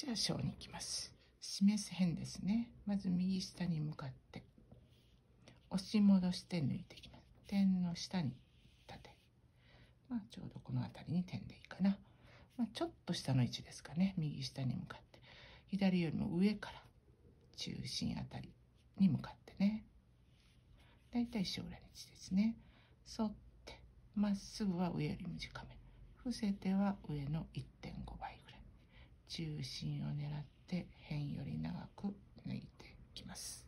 じゃあ小に行きます。示す辺ですね。まず右下に向かって。押し戻して抜いていきます。点の下に立て。まあちょうどこの辺りに点でいいかな、まあ、ちょっと下の位置ですかね。右下に向かって。左よりも上から中心あたりに向かってね。だいたい小裏日ですね。沿って。まっすぐは上より短め。伏せては上の1中心を狙って辺より長く抜いていきます。